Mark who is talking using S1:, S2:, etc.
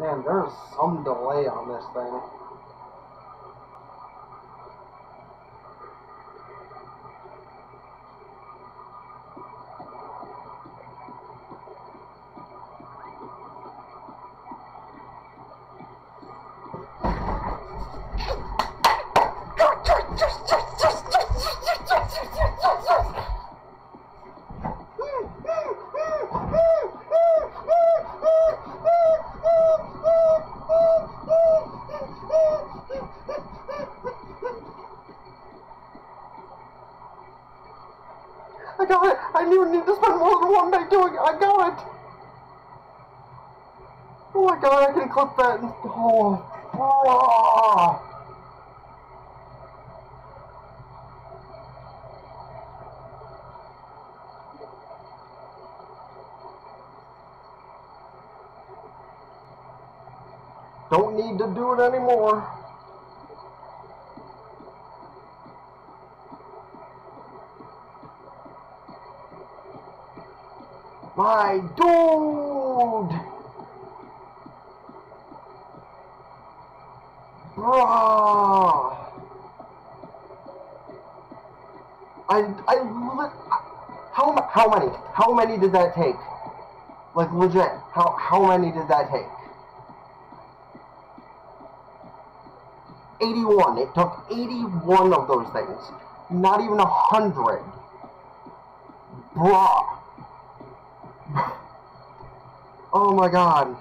S1: Man, there's some delay on this thing. I got it! I didn't need to spend more than one day doing it! I got it! Oh my god, I can clip that and... Oh... oh. Don't need to do it anymore. My dude! Bruh! I, I, how, how many, how many did that take? Like legit, how, how many did that take? 81. It took 81 of those things. Not even a hundred. Bruh. Oh my god.